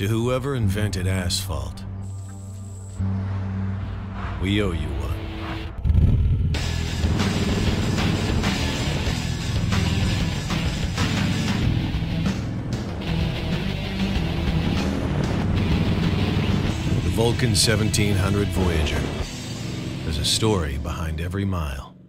To whoever invented asphalt, we owe you one. The Vulcan 1700 Voyager. There's a story behind every mile.